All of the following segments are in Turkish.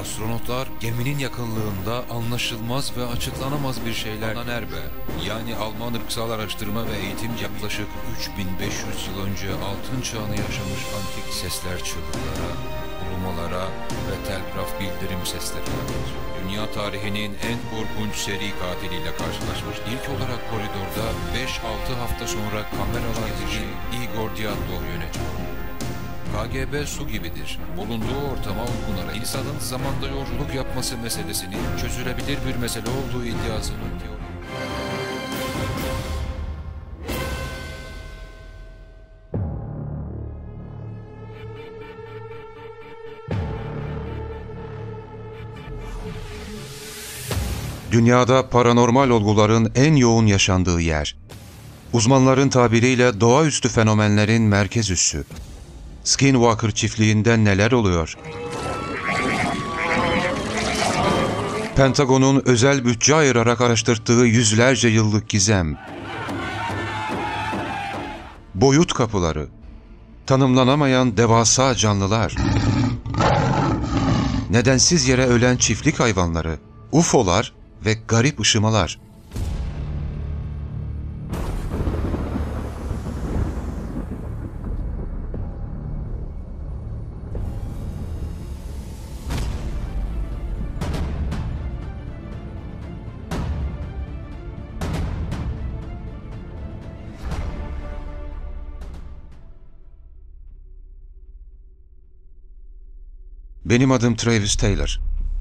Astronotlar geminin yakınlığında anlaşılmaz ve açıklanamaz bir şeyler Erbe, yani Alman ırksal araştırma ve eğitim yaklaşık 3500 yıl önce altın çağını yaşamış antik sesler çığlıklara, ulumalara ve telgraf bildirim seslerine Dünya tarihinin en korkunç seri katiliyle karşılaşmış. İlk olarak koridorda 5-6 hafta sonra kameralar için Igor Diatlov yönetiyor. KGB su gibidir. Bulunduğu ortama uygun ara insanın zamanda yolculuk yapması meselesinin çözülebilir bir mesele olduğu iddiasını diyor. Dünyada paranormal olguların en yoğun yaşandığı yer. Uzmanların tabiriyle doğaüstü fenomenlerin merkez üssü. Skinwalker çiftliğinde neler oluyor? Pentagon'un özel bütçe ayırarak araştırdığı yüzlerce yıllık gizem. Boyut kapıları. Tanımlanamayan devasa canlılar. Nedensiz yere ölen çiftlik hayvanları. UFO'lar ve garip ışımalar. Benim adım Travis Taylor.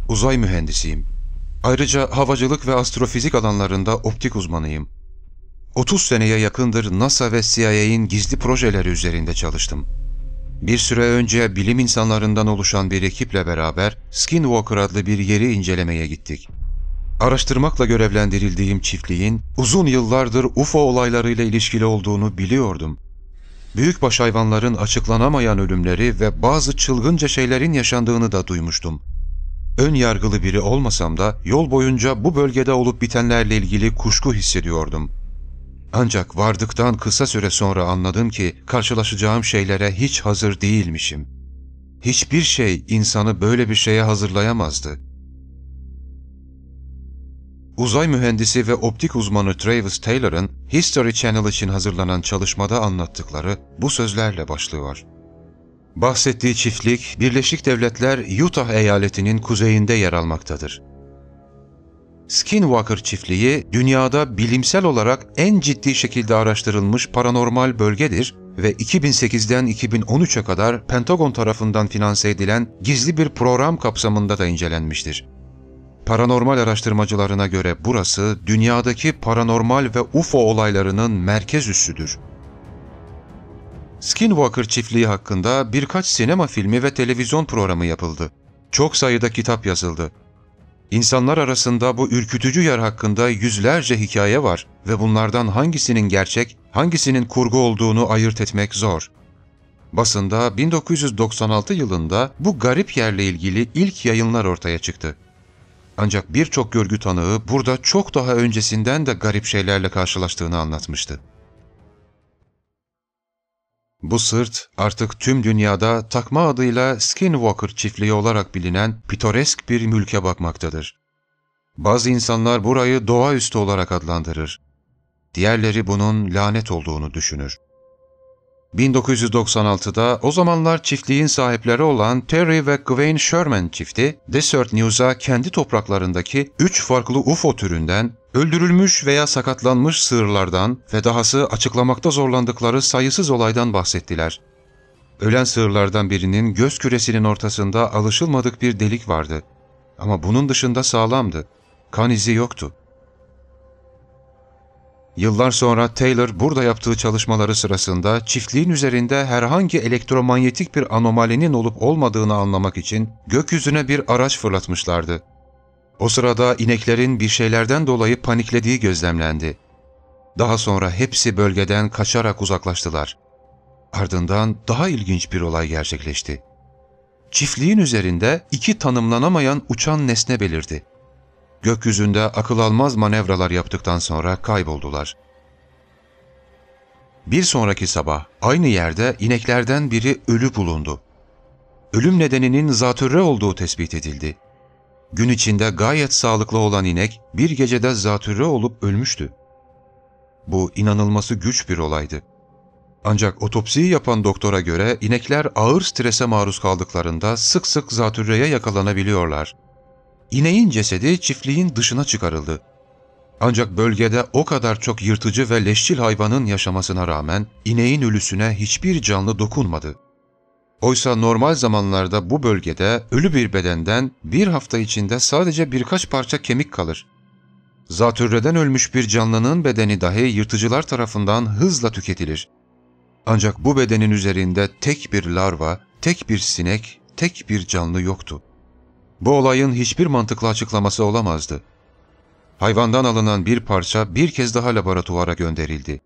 Uzay mühendisiyim. Ayrıca havacılık ve astrofizik alanlarında optik uzmanıyım. 30 seneye yakındır NASA ve CIA'in gizli projeleri üzerinde çalıştım. Bir süre önce bilim insanlarından oluşan bir ekiple beraber Skinwalker adlı bir yeri incelemeye gittik. Araştırmakla görevlendirildiğim çiftliğin uzun yıllardır UFO olaylarıyla ilişkili olduğunu biliyordum. Büyükbaş hayvanların açıklanamayan ölümleri ve bazı çılgınca şeylerin yaşandığını da duymuştum. Ön yargılı biri olmasam da yol boyunca bu bölgede olup bitenlerle ilgili kuşku hissediyordum. Ancak vardıktan kısa süre sonra anladım ki karşılaşacağım şeylere hiç hazır değilmişim. Hiçbir şey insanı böyle bir şeye hazırlayamazdı. Uzay mühendisi ve optik uzmanı Travis Taylor'ın History Channel için hazırlanan çalışmada anlattıkları bu sözlerle başlıyor. Bahsettiği çiftlik, Birleşik Devletler Utah eyaletinin kuzeyinde yer almaktadır. Skinwalker çiftliği, dünyada bilimsel olarak en ciddi şekilde araştırılmış paranormal bölgedir ve 2008'den 2013'e kadar Pentagon tarafından finanse edilen gizli bir program kapsamında da incelenmiştir. Paranormal araştırmacılarına göre burası dünyadaki paranormal ve UFO olaylarının merkez üssüdür. Skinwalker çiftliği hakkında birkaç sinema filmi ve televizyon programı yapıldı. Çok sayıda kitap yazıldı. İnsanlar arasında bu ürkütücü yer hakkında yüzlerce hikaye var ve bunlardan hangisinin gerçek, hangisinin kurgu olduğunu ayırt etmek zor. Basında 1996 yılında bu garip yerle ilgili ilk yayınlar ortaya çıktı. Ancak birçok görgü tanığı burada çok daha öncesinden de garip şeylerle karşılaştığını anlatmıştı. Bu sırt artık tüm dünyada takma adıyla Skinwalker çiftliği olarak bilinen pitoresk bir mülke bakmaktadır. Bazı insanlar burayı doğaüstü olarak adlandırır. Diğerleri bunun lanet olduğunu düşünür. 1996'da o zamanlar çiftliğin sahipleri olan Terry ve Gwen Sherman çifti, Desert News'a kendi topraklarındaki üç farklı UFO türünden, öldürülmüş veya sakatlanmış sığırlardan ve dahası açıklamakta zorlandıkları sayısız olaydan bahsettiler. Ölen sığırlardan birinin göz küresinin ortasında alışılmadık bir delik vardı. Ama bunun dışında sağlamdı. Kan izi yoktu. Yıllar sonra Taylor burada yaptığı çalışmaları sırasında çiftliğin üzerinde herhangi elektromanyetik bir anomalinin olup olmadığını anlamak için gökyüzüne bir araç fırlatmışlardı. O sırada ineklerin bir şeylerden dolayı paniklediği gözlemlendi. Daha sonra hepsi bölgeden kaçarak uzaklaştılar. Ardından daha ilginç bir olay gerçekleşti. Çiftliğin üzerinde iki tanımlanamayan uçan nesne belirdi. Gökyüzünde akıl almaz manevralar yaptıktan sonra kayboldular. Bir sonraki sabah aynı yerde ineklerden biri ölü bulundu. ölüm nedeninin zatürre olduğu tespit edildi. Gün içinde gayet sağlıklı olan inek bir gecede zatürre olup ölmüştü. Bu inanılması güç bir olaydı. Ancak otopsiyi yapan doktora göre inekler ağır strese maruz kaldıklarında sık sık zatürreye yakalanabiliyorlar. İneğin cesedi çiftliğin dışına çıkarıldı. Ancak bölgede o kadar çok yırtıcı ve leşçil hayvanın yaşamasına rağmen ineğin ölüsüne hiçbir canlı dokunmadı. Oysa normal zamanlarda bu bölgede ölü bir bedenden bir hafta içinde sadece birkaç parça kemik kalır. Zatürreden ölmüş bir canlının bedeni dahi yırtıcılar tarafından hızla tüketilir. Ancak bu bedenin üzerinde tek bir larva, tek bir sinek, tek bir canlı yoktu. Bu olayın hiçbir mantıklı açıklaması olamazdı. Hayvandan alınan bir parça bir kez daha laboratuvara gönderildi.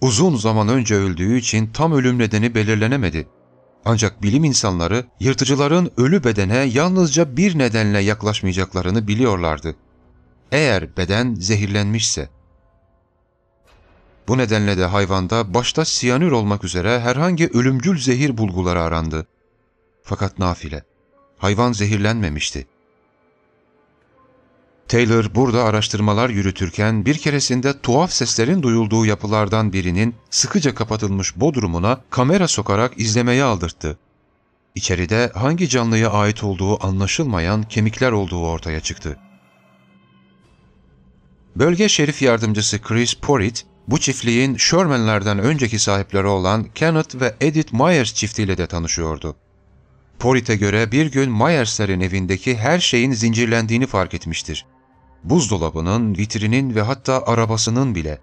Uzun zaman önce öldüğü için tam ölüm nedeni belirlenemedi. Ancak bilim insanları yırtıcıların ölü bedene yalnızca bir nedenle yaklaşmayacaklarını biliyorlardı. Eğer beden zehirlenmişse. Bu nedenle de hayvanda başta siyanür olmak üzere herhangi ölümcül zehir bulguları arandı. Fakat nafile. Hayvan zehirlenmemişti. Taylor burada araştırmalar yürütürken bir keresinde tuhaf seslerin duyulduğu yapılardan birinin sıkıca kapatılmış bodrumuna kamera sokarak izlemeye aldırttı. İçeride hangi canlıya ait olduğu anlaşılmayan kemikler olduğu ortaya çıktı. Bölge şerif yardımcısı Chris Porritt, bu çiftliğin Sherman'lerden önceki sahipleri olan Kenneth ve Edith Myers çiftiyle de tanışıyordu. Porritt'e göre bir gün Myers'lerin evindeki her şeyin zincirlendiğini fark etmiştir. Buzdolabının, vitrinin ve hatta arabasının bile.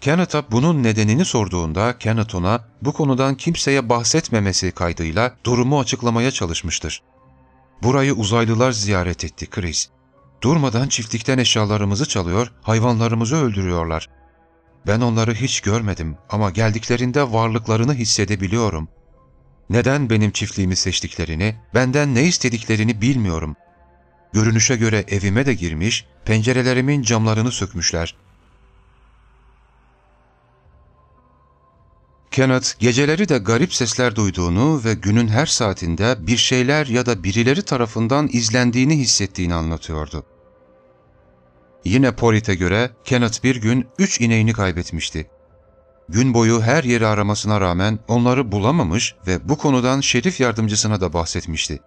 Kenneth'a bunun nedenini sorduğunda Kenneth ona bu konudan kimseye bahsetmemesi kaydıyla durumu açıklamaya çalışmıştır. Burayı uzaylılar ziyaret etti Chris. Durmadan çiftlikten eşyalarımızı çalıyor, hayvanlarımızı öldürüyorlar. Ben onları hiç görmedim ama geldiklerinde varlıklarını hissedebiliyorum. Neden benim çiftliğimi seçtiklerini, benden ne istediklerini bilmiyorum. Görünüşe göre evime de girmiş, pencerelerimin camlarını sökmüşler. Kenneth geceleri de garip sesler duyduğunu ve günün her saatinde bir şeyler ya da birileri tarafından izlendiğini hissettiğini anlatıyordu. Yine Polit'e göre Kenneth bir gün üç ineğini kaybetmişti. Gün boyu her yeri aramasına rağmen onları bulamamış ve bu konudan şerif yardımcısına da bahsetmişti.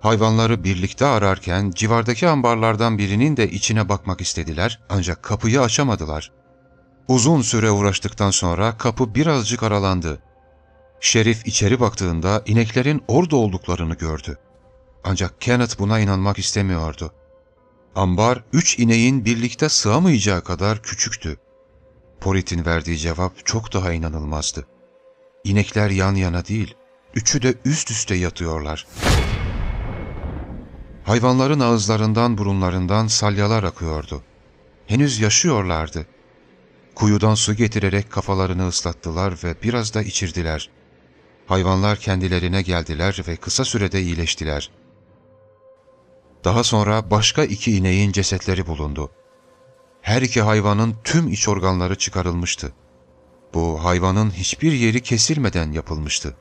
Hayvanları birlikte ararken civardaki ambarlardan birinin de içine bakmak istediler ancak kapıyı açamadılar. Uzun süre uğraştıktan sonra kapı birazcık aralandı. Şerif içeri baktığında ineklerin orada olduklarını gördü. Ancak Kenneth buna inanmak istemiyordu. Ambar üç ineğin birlikte sığamayacağı kadar küçüktü. Polit'in verdiği cevap çok daha inanılmazdı. İnekler yan yana değil, üçü de üst üste yatıyorlar. Hayvanların ağızlarından burunlarından salyalar akıyordu. Henüz yaşıyorlardı. Kuyudan su getirerek kafalarını ıslattılar ve biraz da içirdiler. Hayvanlar kendilerine geldiler ve kısa sürede iyileştiler. Daha sonra başka iki ineğin cesetleri bulundu. Her iki hayvanın tüm iç organları çıkarılmıştı. Bu hayvanın hiçbir yeri kesilmeden yapılmıştı.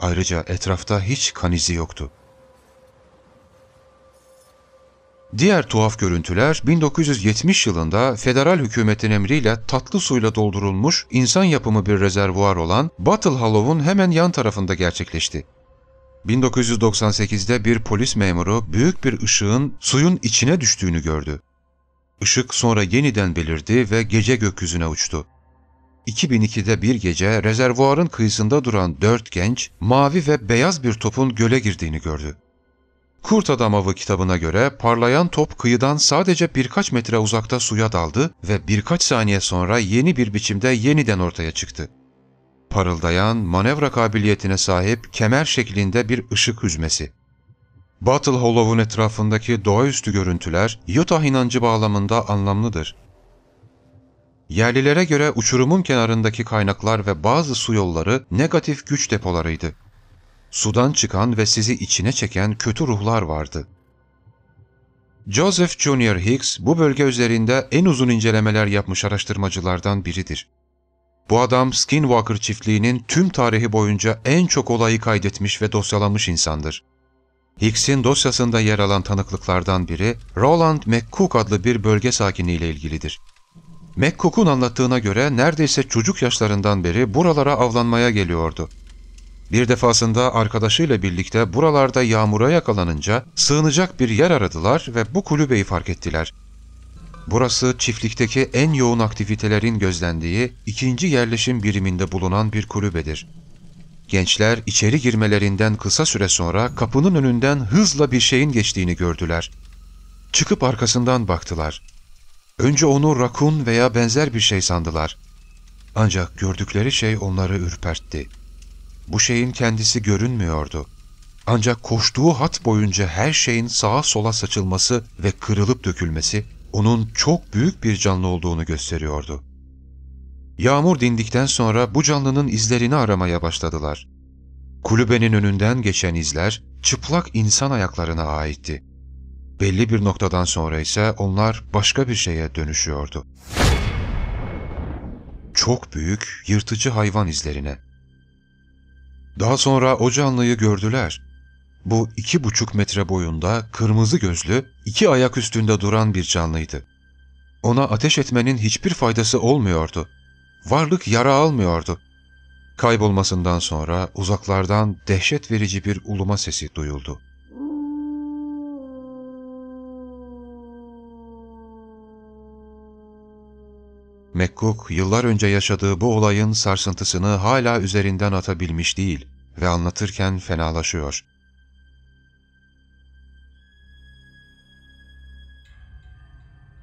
Ayrıca etrafta hiç kan izi yoktu. Diğer tuhaf görüntüler 1970 yılında federal hükümetin emriyle tatlı suyla doldurulmuş insan yapımı bir rezervuar olan Battle Hollow'un hemen yan tarafında gerçekleşti. 1998'de bir polis memuru büyük bir ışığın suyun içine düştüğünü gördü. Işık sonra yeniden belirdi ve gece gökyüzüne uçtu. 2002'de bir gece rezervuarın kıyısında duran dört genç mavi ve beyaz bir topun göle girdiğini gördü. Kurt Adam Avı kitabına göre parlayan top kıyıdan sadece birkaç metre uzakta suya daldı ve birkaç saniye sonra yeni bir biçimde yeniden ortaya çıktı. Parıldayan, manevra kabiliyetine sahip kemer şeklinde bir ışık hüzmesi. Battle Hollow'un etrafındaki doğaüstü görüntüler Utah inancı bağlamında anlamlıdır. Yerlilere göre uçurumun kenarındaki kaynaklar ve bazı su yolları negatif güç depolarıydı. Sudan çıkan ve sizi içine çeken kötü ruhlar vardı. Joseph Junior Hicks bu bölge üzerinde en uzun incelemeler yapmış araştırmacılardan biridir. Bu adam Skinwalker çiftliğinin tüm tarihi boyunca en çok olayı kaydetmiş ve dosyalamış insandır. Hicks'in dosyasında yer alan tanıklıklardan biri Roland McCook adlı bir bölge sakiniyle ilgilidir. McCook'un anlattığına göre neredeyse çocuk yaşlarından beri buralara avlanmaya geliyordu. Bir defasında arkadaşıyla birlikte buralarda yağmura yakalanınca sığınacak bir yer aradılar ve bu kulübeyi fark ettiler. Burası çiftlikteki en yoğun aktivitelerin gözlendiği ikinci yerleşim biriminde bulunan bir kulübedir. Gençler içeri girmelerinden kısa süre sonra kapının önünden hızla bir şeyin geçtiğini gördüler. Çıkıp arkasından baktılar. Önce onu rakun veya benzer bir şey sandılar. Ancak gördükleri şey onları ürpertti. Bu şeyin kendisi görünmüyordu. Ancak koştuğu hat boyunca her şeyin sağa sola saçılması ve kırılıp dökülmesi onun çok büyük bir canlı olduğunu gösteriyordu. Yağmur dindikten sonra bu canlının izlerini aramaya başladılar. Kulübenin önünden geçen izler çıplak insan ayaklarına aitti. Belli bir noktadan sonra ise onlar başka bir şeye dönüşüyordu. Çok büyük, yırtıcı hayvan izlerine. Daha sonra o canlıyı gördüler. Bu iki buçuk metre boyunda kırmızı gözlü, iki ayak üstünde duran bir canlıydı. Ona ateş etmenin hiçbir faydası olmuyordu. Varlık yara almıyordu. Kaybolmasından sonra uzaklardan dehşet verici bir uluma sesi duyuldu. McCook yıllar önce yaşadığı bu olayın sarsıntısını hala üzerinden atabilmiş değil ve anlatırken fenalaşıyor.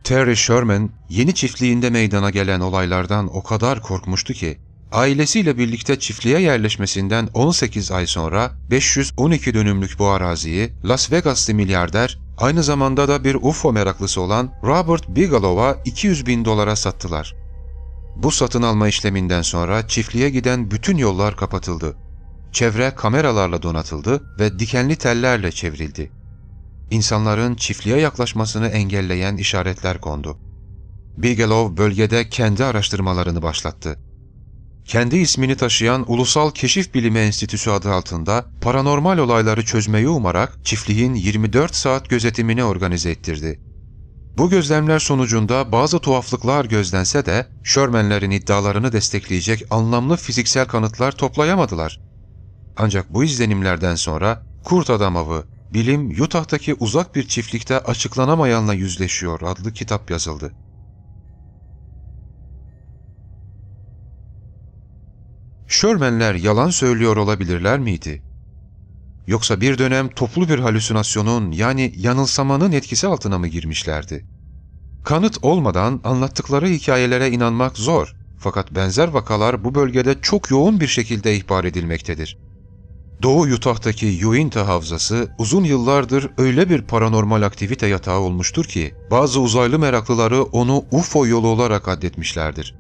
Terry Sherman yeni çiftliğinde meydana gelen olaylardan o kadar korkmuştu ki ailesiyle birlikte çiftliğe yerleşmesinden 18 ay sonra 512 dönümlük bu araziyi Las Vegas'lı milyarder aynı zamanda da bir UFO meraklısı olan Robert Bigelow'a 200 bin dolara sattılar. Bu satın alma işleminden sonra çiftliğe giden bütün yollar kapatıldı. Çevre kameralarla donatıldı ve dikenli tellerle çevrildi. İnsanların çiftliğe yaklaşmasını engelleyen işaretler kondu. Bigelow bölgede kendi araştırmalarını başlattı. Kendi ismini taşıyan Ulusal Keşif Bilimi Enstitüsü adı altında paranormal olayları çözmeyi umarak çiftliğin 24 saat gözetimini organize ettirdi. Bu gözlemler sonucunda bazı tuhaflıklar gözlense de Sherman'lerin iddialarını destekleyecek anlamlı fiziksel kanıtlar toplayamadılar. Ancak bu izlenimlerden sonra Kurt Adam Avı, Bilim Utah'taki uzak bir çiftlikte açıklanamayanla yüzleşiyor adlı kitap yazıldı. Sherman'ler yalan söylüyor olabilirler miydi? Yoksa bir dönem toplu bir halüsinasyonun yani yanılsamanın etkisi altına mı girmişlerdi? Kanıt olmadan anlattıkları hikayelere inanmak zor. Fakat benzer vakalar bu bölgede çok yoğun bir şekilde ihbar edilmektedir. Doğu Utah'taki Uinta Havzası uzun yıllardır öyle bir paranormal aktivite yatağı olmuştur ki bazı uzaylı meraklıları onu UFO yolu olarak addetmişlerdir.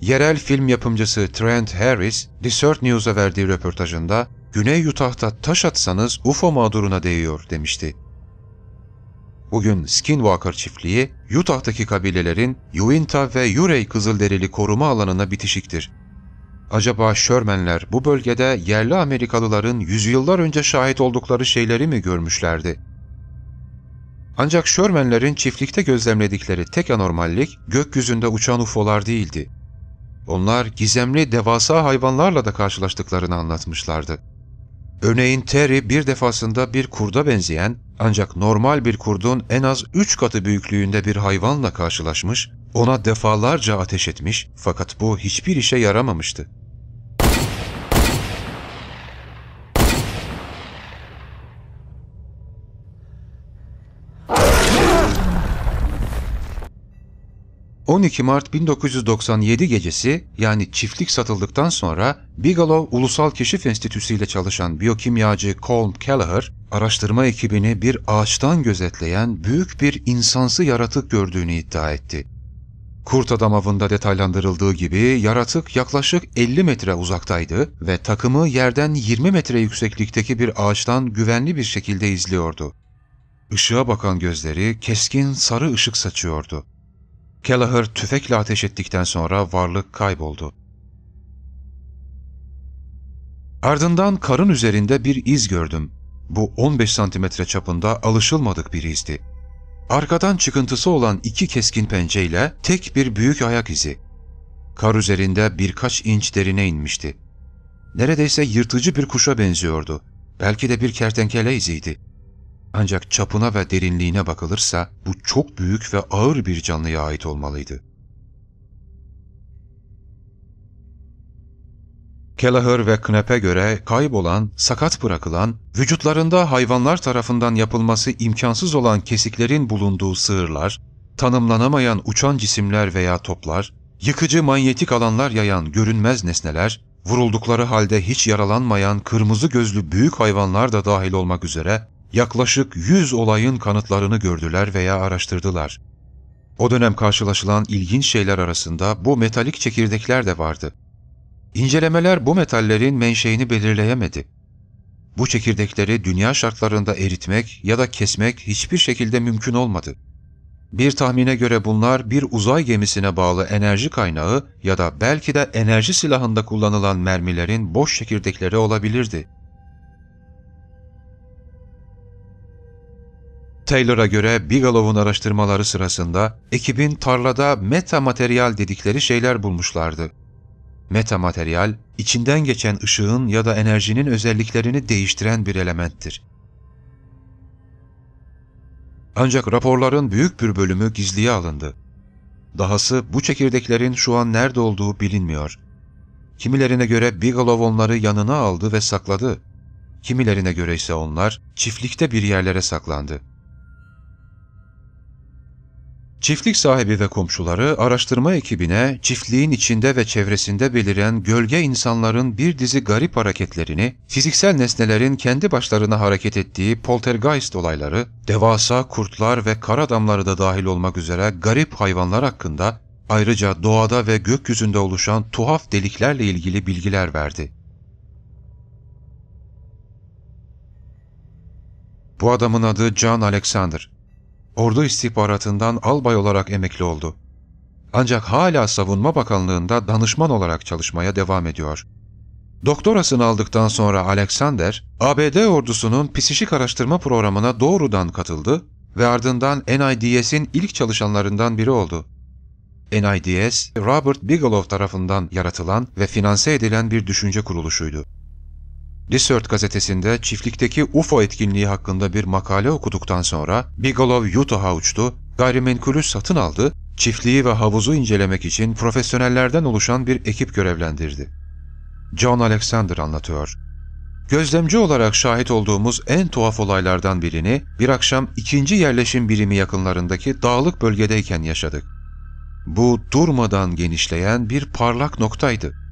Yerel film yapımcısı Trent Harris, Desert News'a verdiği röportajında Güney Utah'ta taş atsanız UFO mağduruna değiyor demişti. Bugün Skinwalker çiftliği, Utah'taki kabilelerin Uinta ve Urey Kızılderili koruma alanına bitişiktir. Acaba Sherman'ler bu bölgede yerli Amerikalıların yüzyıllar önce şahit oldukları şeyleri mi görmüşlerdi? Ancak Sherman'lerin çiftlikte gözlemledikleri tek anormallik gökyüzünde uçan UFO'lar değildi. Onlar gizemli devasa hayvanlarla da karşılaştıklarını anlatmışlardı. Örneğin Terry bir defasında bir kurda benzeyen ancak normal bir kurdun en az üç katı büyüklüğünde bir hayvanla karşılaşmış, ona defalarca ateş etmiş fakat bu hiçbir işe yaramamıştı. 12 Mart 1997 gecesi yani çiftlik satıldıktan sonra Bigelow Ulusal Keşif Enstitüsü ile çalışan biyokimyacı Colm Kelleher, araştırma ekibini bir ağaçtan gözetleyen büyük bir insansı yaratık gördüğünü iddia etti. Kurt Adam avında detaylandırıldığı gibi yaratık yaklaşık 50 metre uzaktaydı ve takımı yerden 20 metre yükseklikteki bir ağaçtan güvenli bir şekilde izliyordu. Işığa bakan gözleri keskin sarı ışık saçıyordu. Kelleher tüfekle ateş ettikten sonra varlık kayboldu. Ardından karın üzerinde bir iz gördüm. Bu 15 santimetre çapında alışılmadık bir izdi. Arkadan çıkıntısı olan iki keskin pençeyle tek bir büyük ayak izi. Kar üzerinde birkaç inç derine inmişti. Neredeyse yırtıcı bir kuşa benziyordu. Belki de bir kertenkele iziydi.'' Ancak çapına ve derinliğine bakılırsa bu çok büyük ve ağır bir canlıya ait olmalıydı. Kelleher ve Knapp'e göre kaybolan, sakat bırakılan, vücutlarında hayvanlar tarafından yapılması imkansız olan kesiklerin bulunduğu sığırlar, tanımlanamayan uçan cisimler veya toplar, yıkıcı manyetik alanlar yayan görünmez nesneler, vuruldukları halde hiç yaralanmayan kırmızı gözlü büyük hayvanlar da dahil olmak üzere yaklaşık 100 olayın kanıtlarını gördüler veya araştırdılar. O dönem karşılaşılan ilginç şeyler arasında bu metalik çekirdekler de vardı. İncelemeler bu metallerin menşeini belirleyemedi. Bu çekirdekleri dünya şartlarında eritmek ya da kesmek hiçbir şekilde mümkün olmadı. Bir tahmine göre bunlar bir uzay gemisine bağlı enerji kaynağı ya da belki de enerji silahında kullanılan mermilerin boş çekirdekleri olabilirdi. Taylor'a göre Bigelow'un araştırmaları sırasında ekibin tarlada metamateryal dedikleri şeyler bulmuşlardı. Metamateryal, içinden geçen ışığın ya da enerjinin özelliklerini değiştiren bir elementtir. Ancak raporların büyük bir bölümü gizliye alındı. Dahası bu çekirdeklerin şu an nerede olduğu bilinmiyor. Kimilerine göre Bigelow onları yanına aldı ve sakladı. Kimilerine göre ise onlar çiftlikte bir yerlere saklandı. Çiftlik sahibi ve komşuları araştırma ekibine çiftliğin içinde ve çevresinde beliren gölge insanların bir dizi garip hareketlerini, fiziksel nesnelerin kendi başlarına hareket ettiği poltergeist olayları, devasa kurtlar ve kar adamları da dahil olmak üzere garip hayvanlar hakkında, ayrıca doğada ve gökyüzünde oluşan tuhaf deliklerle ilgili bilgiler verdi. Bu adamın adı John Alexander ordu istihbaratından albay olarak emekli oldu. Ancak hala Savunma Bakanlığı'nda danışman olarak çalışmaya devam ediyor. Doktorasını aldıktan sonra Alexander, ABD ordusunun psişik araştırma programına doğrudan katıldı ve ardından NIDS'in ilk çalışanlarından biri oldu. NIDS, Robert Bigelow tarafından yaratılan ve finanse edilen bir düşünce kuruluşuydu. Research gazetesinde çiftlikteki UFO etkinliği hakkında bir makale okuduktan sonra Bigelow Utah'a uçtu, gayrimenkulü satın aldı, çiftliği ve havuzu incelemek için profesyonellerden oluşan bir ekip görevlendirdi. John Alexander anlatıyor. Gözlemci olarak şahit olduğumuz en tuhaf olaylardan birini bir akşam ikinci yerleşim birimi yakınlarındaki dağlık bölgedeyken yaşadık. Bu durmadan genişleyen bir parlak noktaydı.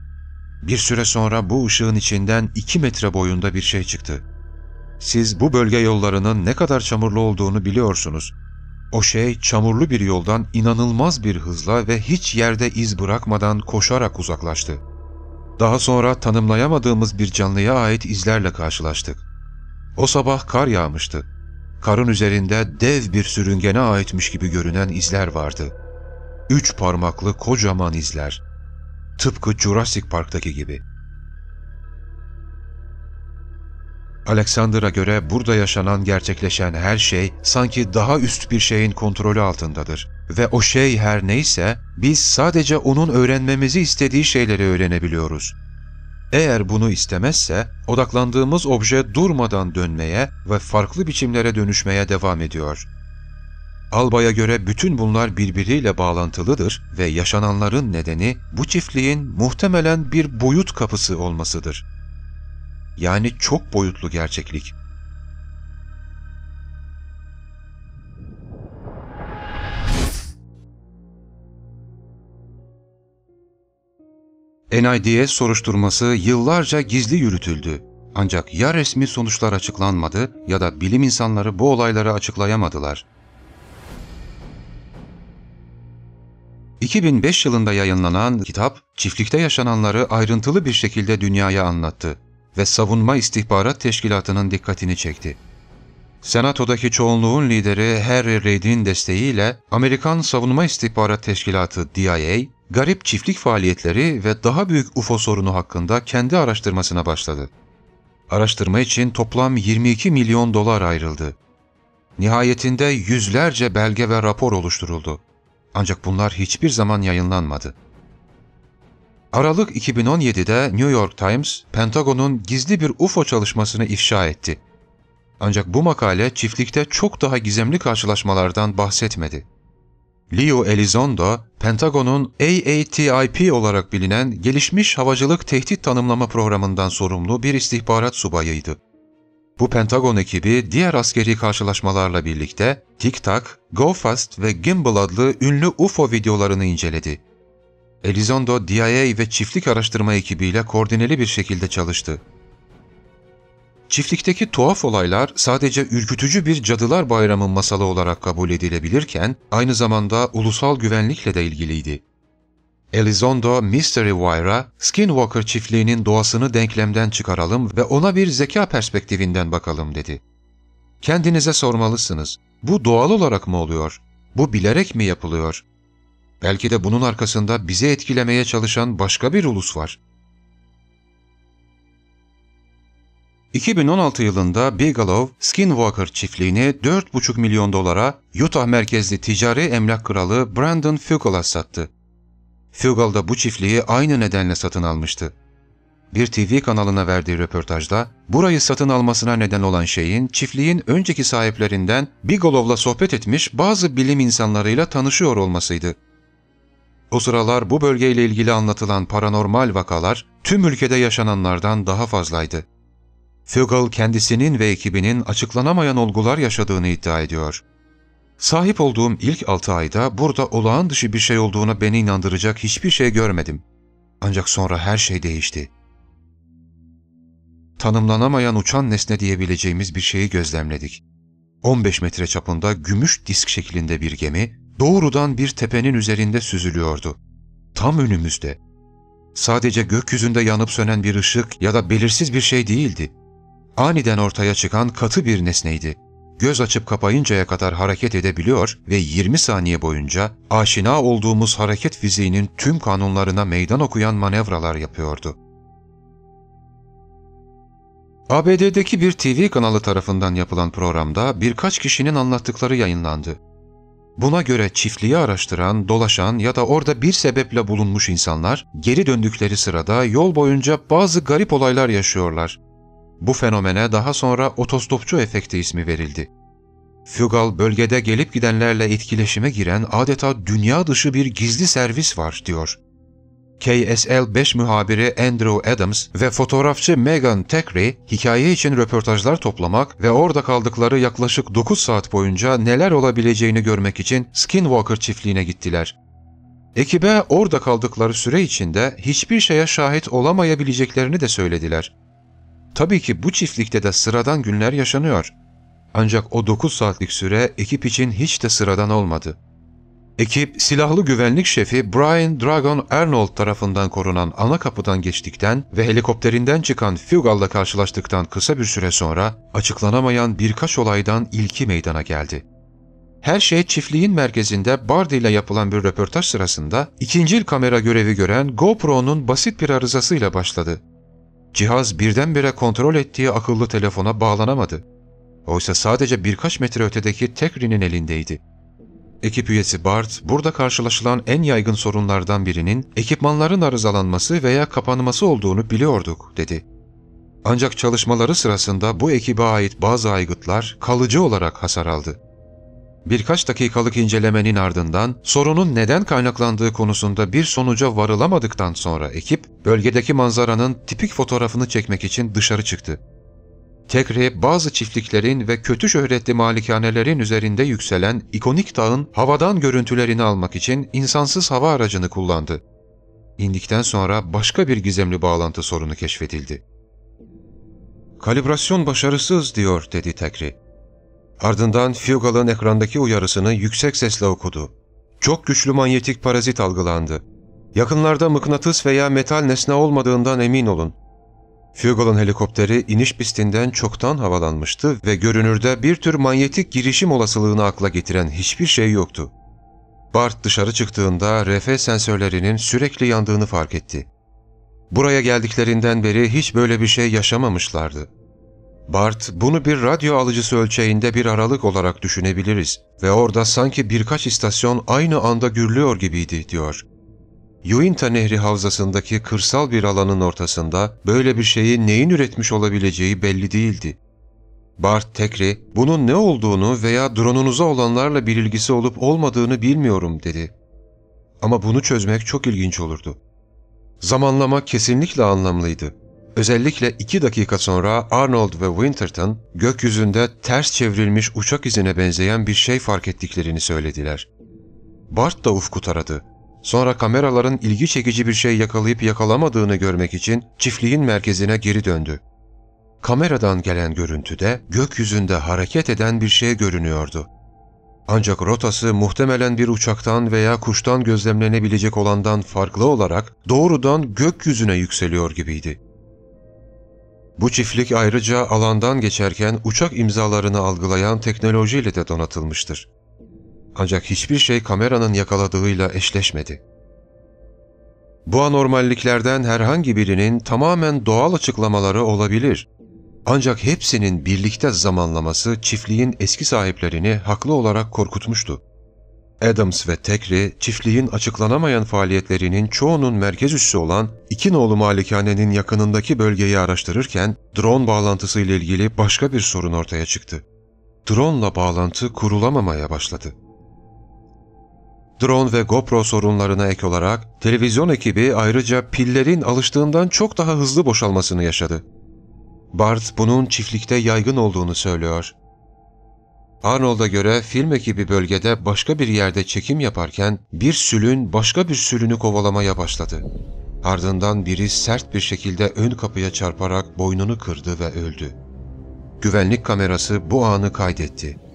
Bir süre sonra bu ışığın içinden iki metre boyunda bir şey çıktı. Siz bu bölge yollarının ne kadar çamurlu olduğunu biliyorsunuz. O şey çamurlu bir yoldan inanılmaz bir hızla ve hiç yerde iz bırakmadan koşarak uzaklaştı. Daha sonra tanımlayamadığımız bir canlıya ait izlerle karşılaştık. O sabah kar yağmıştı. Karın üzerinde dev bir sürüngene aitmiş gibi görünen izler vardı. Üç parmaklı kocaman izler. Tıpkı Jurassic Park'taki gibi. Alexander'a göre burada yaşanan gerçekleşen her şey sanki daha üst bir şeyin kontrolü altındadır. Ve o şey her neyse biz sadece onun öğrenmemizi istediği şeyleri öğrenebiliyoruz. Eğer bunu istemezse odaklandığımız obje durmadan dönmeye ve farklı biçimlere dönüşmeye devam ediyor. Albay'a göre bütün bunlar birbiriyle bağlantılıdır ve yaşananların nedeni bu çiftliğin muhtemelen bir boyut kapısı olmasıdır. Yani çok boyutlu gerçeklik. NIDS soruşturması yıllarca gizli yürütüldü. Ancak ya resmi sonuçlar açıklanmadı ya da bilim insanları bu olayları açıklayamadılar. 2005 yılında yayınlanan kitap, çiftlikte yaşananları ayrıntılı bir şekilde dünyaya anlattı ve Savunma İstihbarat Teşkilatı'nın dikkatini çekti. Senato'daki çoğunluğun lideri Harry Reid'in desteğiyle Amerikan Savunma İstihbarat Teşkilatı DIA, garip çiftlik faaliyetleri ve daha büyük UFO sorunu hakkında kendi araştırmasına başladı. Araştırma için toplam 22 milyon dolar ayrıldı. Nihayetinde yüzlerce belge ve rapor oluşturuldu. Ancak bunlar hiçbir zaman yayınlanmadı. Aralık 2017'de New York Times, Pentagon'un gizli bir UFO çalışmasını ifşa etti. Ancak bu makale çiftlikte çok daha gizemli karşılaşmalardan bahsetmedi. Leo Elizondo, Pentagon'un AATIP olarak bilinen Gelişmiş Havacılık Tehdit Tanımlama Programı'ndan sorumlu bir istihbarat subayıydı. Bu Pentagon ekibi diğer askeri karşılaşmalarla birlikte Tic Tac, Go Fast ve Gimbal adlı ünlü UFO videolarını inceledi. Elizondo, DIA ve çiftlik araştırma ekibiyle koordineli bir şekilde çalıştı. Çiftlikteki tuhaf olaylar sadece ürkütücü bir cadılar bayramı masalı olarak kabul edilebilirken aynı zamanda ulusal güvenlikle de ilgiliydi. Elizondo Mystery Wire'a Skinwalker çiftliğinin doğasını denklemden çıkaralım ve ona bir zeka perspektifinden bakalım dedi. Kendinize sormalısınız. Bu doğal olarak mı oluyor? Bu bilerek mi yapılıyor? Belki de bunun arkasında bizi etkilemeye çalışan başka bir ulus var. 2016 yılında Bigelow, Skinwalker çiftliğini 4,5 milyon dolara Utah merkezli ticari emlak kralı Brandon Fugal'a sattı. Fugal da bu çiftliği aynı nedenle satın almıştı. Bir TV kanalına verdiği röportajda burayı satın almasına neden olan şeyin çiftliğin önceki sahiplerinden Bigelow'la sohbet etmiş bazı bilim insanlarıyla tanışıyor olmasıydı. O sıralar bu bölgeyle ilgili anlatılan paranormal vakalar tüm ülkede yaşananlardan daha fazlaydı. Fugal kendisinin ve ekibinin açıklanamayan olgular yaşadığını iddia ediyor. Sahip olduğum ilk 6 ayda burada olağan dışı bir şey olduğuna beni inandıracak hiçbir şey görmedim. Ancak sonra her şey değişti. Tanımlanamayan uçan nesne diyebileceğimiz bir şeyi gözlemledik. 15 metre çapında gümüş disk şeklinde bir gemi doğrudan bir tepenin üzerinde süzülüyordu. Tam önümüzde. Sadece gökyüzünde yanıp sönen bir ışık ya da belirsiz bir şey değildi. Aniden ortaya çıkan katı bir nesneydi. Göz açıp kapayıncaya kadar hareket edebiliyor ve 20 saniye boyunca aşina olduğumuz hareket fiziğinin tüm kanunlarına meydan okuyan manevralar yapıyordu. ABD'deki bir TV kanalı tarafından yapılan programda birkaç kişinin anlattıkları yayınlandı. Buna göre çiftliği araştıran, dolaşan ya da orada bir sebeple bulunmuş insanlar geri döndükleri sırada yol boyunca bazı garip olaylar yaşıyorlar. Bu fenomene daha sonra otostopçu efekti ismi verildi. Fugal bölgede gelip gidenlerle etkileşime giren adeta dünya dışı bir gizli servis var diyor. KSL 5 muhabiri Andrew Adams ve fotoğrafçı Megan Thackeray hikaye için röportajlar toplamak ve orada kaldıkları yaklaşık 9 saat boyunca neler olabileceğini görmek için Skinwalker çiftliğine gittiler. Ekibe orada kaldıkları süre içinde hiçbir şeye şahit olamayabileceklerini de söylediler. Tabii ki bu çiftlikte de sıradan günler yaşanıyor. Ancak o 9 saatlik süre ekip için hiç de sıradan olmadı. Ekip, silahlı güvenlik şefi Brian Dragon Arnold tarafından korunan ana kapıdan geçtikten ve helikopterinden çıkan Fugal'la karşılaştıktan kısa bir süre sonra açıklanamayan birkaç olaydan ilki meydana geldi. Her şey çiftliğin merkezinde Bardi ile yapılan bir röportaj sırasında ikincil kamera görevi gören GoPro'nun basit bir arızasıyla başladı. Cihaz birdenbire kontrol ettiği akıllı telefona bağlanamadı. Oysa sadece birkaç metre ötedeki Tekri'nin elindeydi. Ekip üyesi Bart, burada karşılaşılan en yaygın sorunlardan birinin ekipmanların arızalanması veya kapanması olduğunu biliyorduk, dedi. Ancak çalışmaları sırasında bu ekibe ait bazı aygıtlar kalıcı olarak hasar aldı. Birkaç dakikalık incelemenin ardından sorunun neden kaynaklandığı konusunda bir sonuca varılamadıktan sonra ekip bölgedeki manzaranın tipik fotoğrafını çekmek için dışarı çıktı. Tekre bazı çiftliklerin ve kötü şöhretli malikanelerin üzerinde yükselen ikonik dağın havadan görüntülerini almak için insansız hava aracını kullandı. İndikten sonra başka bir gizemli bağlantı sorunu keşfedildi. Kalibrasyon başarısız diyor dedi Tekri. Ardından Fugal'ın ekrandaki uyarısını yüksek sesle okudu. Çok güçlü manyetik parazit algılandı. Yakınlarda mıknatıs veya metal nesne olmadığından emin olun. Fugal'ın helikopteri iniş pistinden çoktan havalanmıştı ve görünürde bir tür manyetik girişim olasılığını akla getiren hiçbir şey yoktu. Bart dışarı çıktığında RF sensörlerinin sürekli yandığını fark etti. Buraya geldiklerinden beri hiç böyle bir şey yaşamamışlardı. Bart, bunu bir radyo alıcısı ölçeğinde bir aralık olarak düşünebiliriz ve orada sanki birkaç istasyon aynı anda gürlüyor gibiydi, diyor. Uinta Nehri havzasındaki kırsal bir alanın ortasında böyle bir şeyi neyin üretmiş olabileceği belli değildi. Bart Tekri, bunun ne olduğunu veya dronunuza olanlarla bir ilgisi olup olmadığını bilmiyorum dedi. Ama bunu çözmek çok ilginç olurdu. Zamanlama kesinlikle anlamlıydı. Özellikle iki dakika sonra Arnold ve Winterton gökyüzünde ters çevrilmiş uçak izine benzeyen bir şey fark ettiklerini söylediler. Bart da ufku taradı. Sonra kameraların ilgi çekici bir şey yakalayıp yakalamadığını görmek için çiftliğin merkezine geri döndü. Kameradan gelen görüntüde gökyüzünde hareket eden bir şey görünüyordu. Ancak rotası muhtemelen bir uçaktan veya kuştan gözlemlenebilecek olandan farklı olarak doğrudan gökyüzüne yükseliyor gibiydi. Bu çiftlik ayrıca alandan geçerken uçak imzalarını algılayan teknolojiyle de donatılmıştır. Ancak hiçbir şey kameranın yakaladığıyla eşleşmedi. Bu anormalliklerden herhangi birinin tamamen doğal açıklamaları olabilir. Ancak hepsinin birlikte zamanlaması çiftliğin eski sahiplerini haklı olarak korkutmuştu. Adams ve Tekri, çiftliğin açıklanamayan faaliyetlerinin çoğunun merkez üssü olan iki nolu malikanenin yakınındaki bölgeyi araştırırken drone bağlantısı ile ilgili başka bir sorun ortaya çıktı. Drone'la bağlantı kurulamamaya başladı. Drone ve GoPro sorunlarına ek olarak televizyon ekibi ayrıca pillerin alıştığından çok daha hızlı boşalmasını yaşadı. Bart bunun çiftlikte yaygın olduğunu söylüyor. Arnold'a göre film ekibi bölgede başka bir yerde çekim yaparken bir sülün başka bir sülünü kovalamaya başladı. Ardından biri sert bir şekilde ön kapıya çarparak boynunu kırdı ve öldü. Güvenlik kamerası bu anı kaydetti.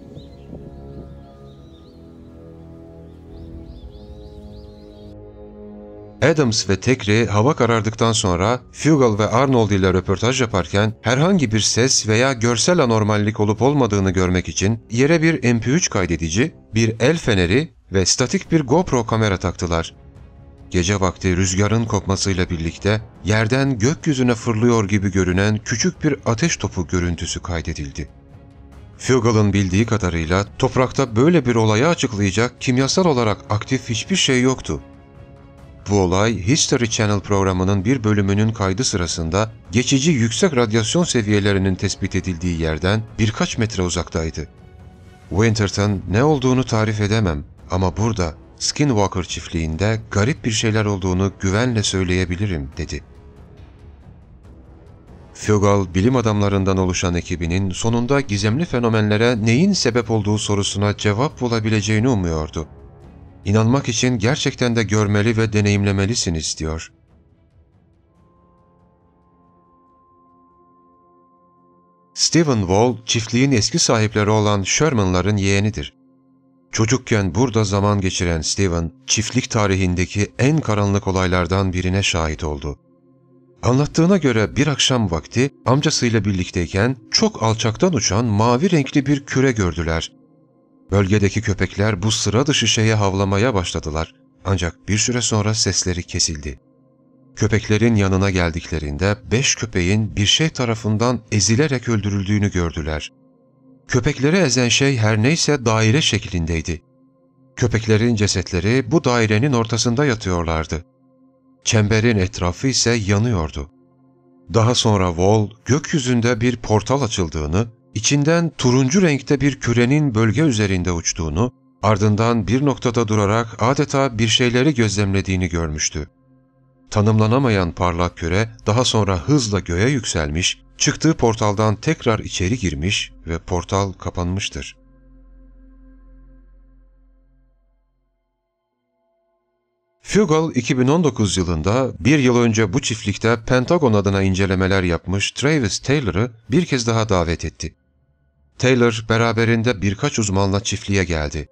Adams ve Tekri hava karardıktan sonra Fugal ve Arnold ile röportaj yaparken herhangi bir ses veya görsel anormallik olup olmadığını görmek için yere bir MP3 kaydedici, bir el feneri ve statik bir GoPro kamera taktılar. Gece vakti rüzgarın kopmasıyla birlikte yerden gökyüzüne fırlıyor gibi görünen küçük bir ateş topu görüntüsü kaydedildi. Fugal'ın bildiği kadarıyla toprakta böyle bir olayı açıklayacak kimyasal olarak aktif hiçbir şey yoktu. Bu olay History Channel programının bir bölümünün kaydı sırasında geçici yüksek radyasyon seviyelerinin tespit edildiği yerden birkaç metre uzaktaydı. Winterton ne olduğunu tarif edemem ama burada Skinwalker çiftliğinde garip bir şeyler olduğunu güvenle söyleyebilirim dedi. Fugal, bilim adamlarından oluşan ekibinin sonunda gizemli fenomenlere neyin sebep olduğu sorusuna cevap bulabileceğini umuyordu. İnanmak için gerçekten de görmeli ve deneyimlemelisiniz diyor. Stephen Wall, çiftliğin eski sahipleri olan Sherman'ların yeğenidir. Çocukken burada zaman geçiren Stephen, çiftlik tarihindeki en karanlık olaylardan birine şahit oldu. Anlattığına göre bir akşam vakti amcasıyla birlikteyken çok alçaktan uçan mavi renkli bir küre gördüler. Bölgedeki köpekler bu sıra dışı şeye havlamaya başladılar. Ancak bir süre sonra sesleri kesildi. Köpeklerin yanına geldiklerinde beş köpeğin bir şey tarafından ezilerek öldürüldüğünü gördüler. Köpekleri ezen şey her neyse daire şeklindeydi. Köpeklerin cesetleri bu dairenin ortasında yatıyorlardı. Çemberin etrafı ise yanıyordu. Daha sonra Wall gökyüzünde bir portal açıldığını içinden turuncu renkte bir kürenin bölge üzerinde uçtuğunu, ardından bir noktada durarak adeta bir şeyleri gözlemlediğini görmüştü. Tanımlanamayan parlak küre daha sonra hızla göğe yükselmiş, çıktığı portaldan tekrar içeri girmiş ve portal kapanmıştır. Fugal 2019 yılında bir yıl önce bu çiftlikte Pentagon adına incelemeler yapmış Travis Taylor'ı bir kez daha davet etti. Taylor beraberinde birkaç uzmanla çiftliğe geldi.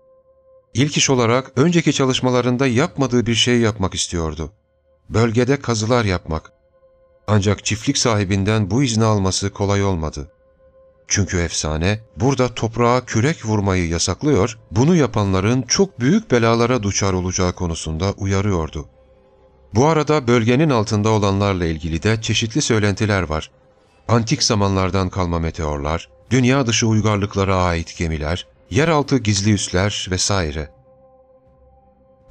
İlk iş olarak önceki çalışmalarında yapmadığı bir şey yapmak istiyordu. Bölgede kazılar yapmak. Ancak çiftlik sahibinden bu izni alması kolay olmadı. Çünkü efsane burada toprağa kürek vurmayı yasaklıyor, bunu yapanların çok büyük belalara duçar olacağı konusunda uyarıyordu. Bu arada bölgenin altında olanlarla ilgili de çeşitli söylentiler var. antik zamanlardan kalma meteorlar, dünya dışı uygarlıklara ait gemiler, yeraltı gizli üsler vesaire.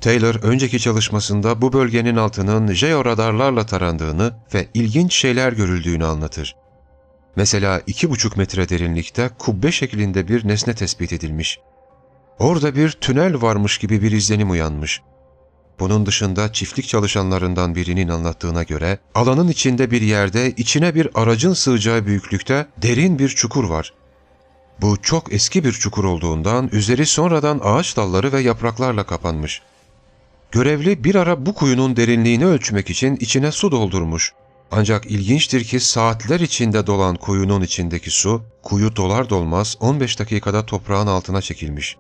Taylor önceki çalışmasında bu bölgenin altının jeoradarlarla tarandığını ve ilginç şeyler görüldüğünü anlatır. Mesela iki buçuk metre derinlikte kubbe şeklinde bir nesne tespit edilmiş. Orada bir tünel varmış gibi bir izlenim uyanmış. Bunun dışında çiftlik çalışanlarından birinin anlattığına göre alanın içinde bir yerde içine bir aracın sığacağı büyüklükte derin bir çukur var. Bu çok eski bir çukur olduğundan üzeri sonradan ağaç dalları ve yapraklarla kapanmış. Görevli bir ara bu kuyunun derinliğini ölçmek için içine su doldurmuş. Ancak ilginçtir ki saatler içinde dolan kuyunun içindeki su, kuyu dolar dolmaz 15 dakikada toprağın altına çekilmiş.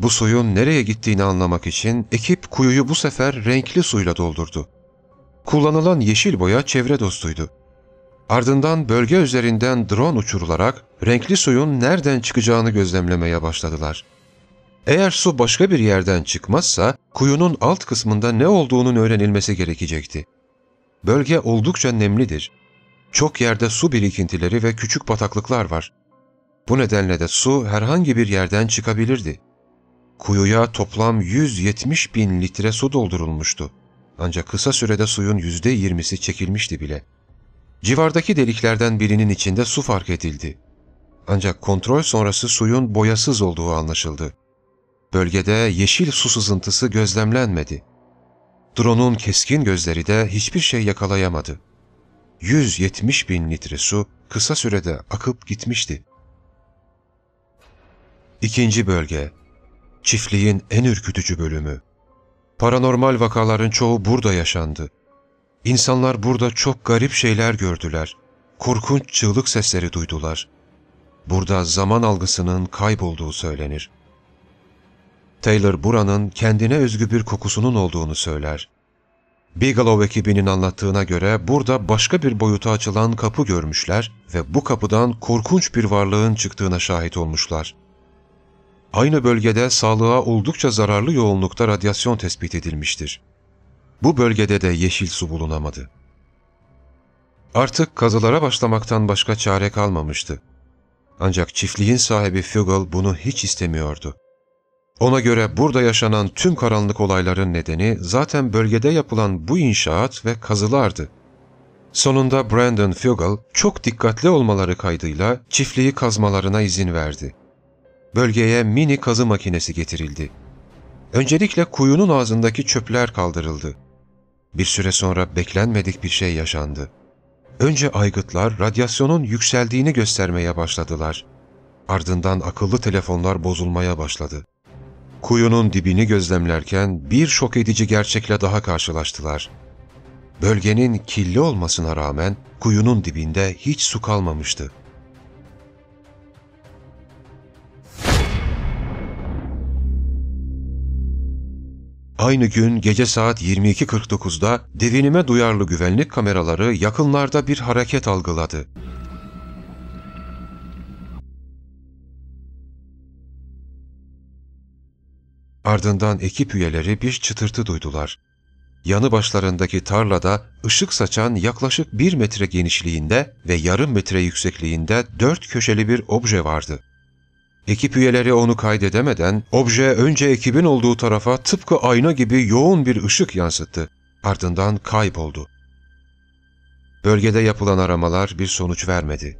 Bu suyun nereye gittiğini anlamak için ekip kuyuyu bu sefer renkli suyla doldurdu. Kullanılan yeşil boya çevre dostuydu. Ardından bölge üzerinden drone uçurularak renkli suyun nereden çıkacağını gözlemlemeye başladılar. Eğer su başka bir yerden çıkmazsa kuyunun alt kısmında ne olduğunun öğrenilmesi gerekecekti. Bölge oldukça nemlidir. Çok yerde su birikintileri ve küçük bataklıklar var. Bu nedenle de su herhangi bir yerden çıkabilirdi. Kuyuya toplam 170 bin litre su doldurulmuştu. Ancak kısa sürede suyun %20'si çekilmişti bile. Civardaki deliklerden birinin içinde su fark edildi. Ancak kontrol sonrası suyun boyasız olduğu anlaşıldı. Bölgede yeşil su sızıntısı gözlemlenmedi. Drone'un keskin gözleri de hiçbir şey yakalayamadı. 170 bin litre su kısa sürede akıp gitmişti. İkinci bölge, çiftliğin en ürkütücü bölümü. Paranormal vakaların çoğu burada yaşandı. İnsanlar burada çok garip şeyler gördüler. Korkunç çığlık sesleri duydular. Burada zaman algısının kaybolduğu söylenir. Taylor buranın kendine özgü bir kokusunun olduğunu söyler. Bigelow ekibinin anlattığına göre burada başka bir boyuta açılan kapı görmüşler ve bu kapıdan korkunç bir varlığın çıktığına şahit olmuşlar. Aynı bölgede sağlığa oldukça zararlı yoğunlukta radyasyon tespit edilmiştir. Bu bölgede de yeşil su bulunamadı. Artık kazılara başlamaktan başka çare kalmamıştı. Ancak çiftliğin sahibi Fugel bunu hiç istemiyordu. Ona göre burada yaşanan tüm karanlık olayların nedeni zaten bölgede yapılan bu inşaat ve kazılardı. Sonunda Brandon Fugel çok dikkatli olmaları kaydıyla çiftliği kazmalarına izin verdi. Bölgeye mini kazı makinesi getirildi. Öncelikle kuyunun ağzındaki çöpler kaldırıldı. Bir süre sonra beklenmedik bir şey yaşandı. Önce aygıtlar radyasyonun yükseldiğini göstermeye başladılar. Ardından akıllı telefonlar bozulmaya başladı. Kuyunun dibini gözlemlerken bir şok edici gerçekle daha karşılaştılar. Bölgenin kirli olmasına rağmen kuyunun dibinde hiç su kalmamıştı. Aynı gün gece saat 22.49'da devinime duyarlı güvenlik kameraları yakınlarda bir hareket algıladı. Ardından ekip üyeleri bir çıtırtı duydular. Yanı başlarındaki tarlada ışık saçan yaklaşık bir metre genişliğinde ve yarım metre yüksekliğinde dört köşeli bir obje vardı. Ekip üyeleri onu kaydedemeden obje önce ekibin olduğu tarafa tıpkı ayna gibi yoğun bir ışık yansıttı. Ardından kayboldu. Bölgede yapılan aramalar bir sonuç vermedi.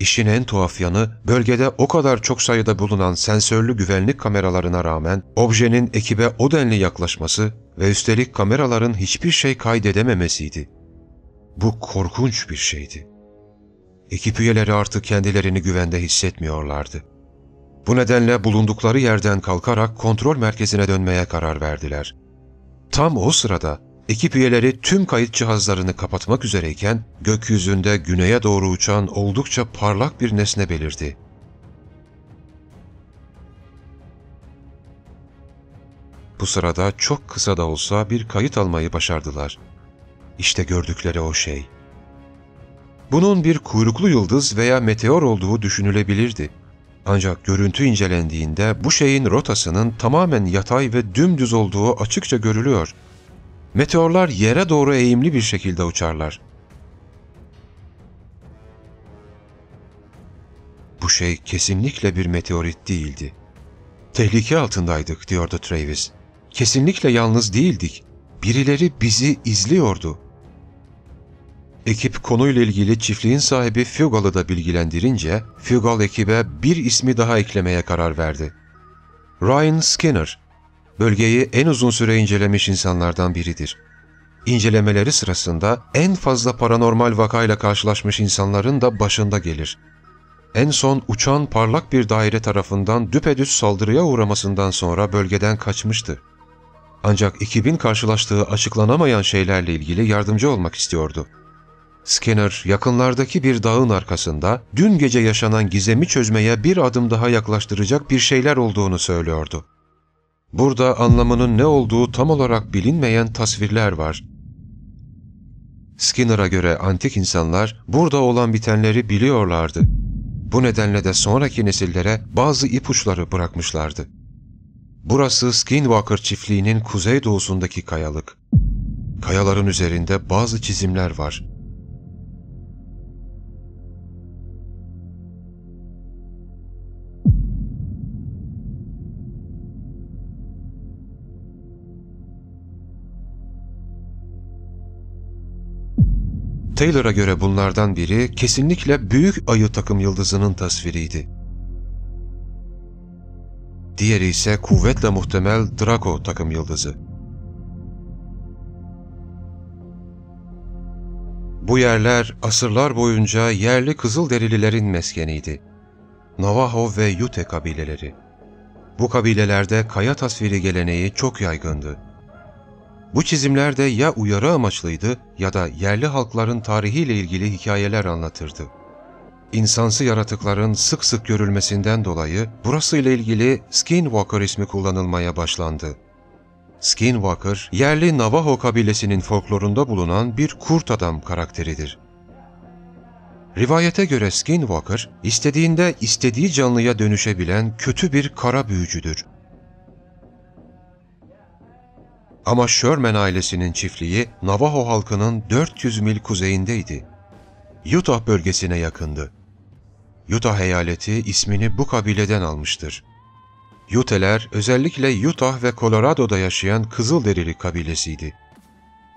İşin en tuhaf yanı bölgede o kadar çok sayıda bulunan sensörlü güvenlik kameralarına rağmen objenin ekibe o denli yaklaşması ve üstelik kameraların hiçbir şey kaydedememesiydi. Bu korkunç bir şeydi. Ekip üyeleri artık kendilerini güvende hissetmiyorlardı. Bu nedenle bulundukları yerden kalkarak kontrol merkezine dönmeye karar verdiler. Tam o sırada ekip üyeleri tüm kayıt cihazlarını kapatmak üzereyken gökyüzünde güneye doğru uçan oldukça parlak bir nesne belirdi. Bu sırada çok kısa da olsa bir kayıt almayı başardılar. İşte gördükleri o şey. Bunun bir kuyruklu yıldız veya meteor olduğu düşünülebilirdi. Ancak görüntü incelendiğinde bu şeyin rotasının tamamen yatay ve dümdüz olduğu açıkça görülüyor. Meteorlar yere doğru eğimli bir şekilde uçarlar. Bu şey kesinlikle bir meteorit değildi. Tehlike altındaydık diyordu Travis. Kesinlikle yalnız değildik. Birileri bizi izliyordu. Ekip konuyla ilgili çiftliğin sahibi Fugal'ı da bilgilendirince Fugal ekibe bir ismi daha eklemeye karar verdi. Ryan Skinner, bölgeyi en uzun süre incelemiş insanlardan biridir. İncelemeleri sırasında en fazla paranormal vakayla karşılaşmış insanların da başında gelir. En son uçan parlak bir daire tarafından düpedüz saldırıya uğramasından sonra bölgeden kaçmıştı. Ancak 2000 karşılaştığı açıklanamayan şeylerle ilgili yardımcı olmak istiyordu. Skinner yakınlardaki bir dağın arkasında dün gece yaşanan gizemi çözmeye bir adım daha yaklaştıracak bir şeyler olduğunu söylüyordu. Burada anlamının ne olduğu tam olarak bilinmeyen tasvirler var. Skinner'a göre antik insanlar burada olan bitenleri biliyorlardı. Bu nedenle de sonraki nesillere bazı ipuçları bırakmışlardı. Burası Skinwalker çiftliğinin kuzeydoğusundaki kayalık. Kayaların üzerinde bazı çizimler var. Taylor'a göre bunlardan biri kesinlikle büyük ayı takım yıldızının tasviriydi. Diğeri ise kuvvetle muhtemel Draco takım yıldızı. Bu yerler asırlar boyunca yerli Kızılderililerin meskeniydi. Navajo ve Ute kabileleri. Bu kabilelerde kaya tasviri geleneği çok yaygındı. Bu çizimler de ya uyarı amaçlıydı ya da yerli halkların tarihiyle ilgili hikayeler anlatırdı. İnsansı yaratıkların sık sık görülmesinden dolayı burasıyla ilgili Skinwalker ismi kullanılmaya başlandı. Skinwalker, yerli Navajo kabilesinin folklorunda bulunan bir kurt adam karakteridir. Rivayete göre Skinwalker, istediğinde istediği canlıya dönüşebilen kötü bir kara büyücüdür. Ama Sherman ailesinin çiftliği Navajo halkının 400 mil kuzeyindeydi. Utah bölgesine yakındı. Utah eyaleti ismini bu kabileden almıştır. Uteler özellikle Utah ve Colorado'da yaşayan Kızılderili kabilesiydi.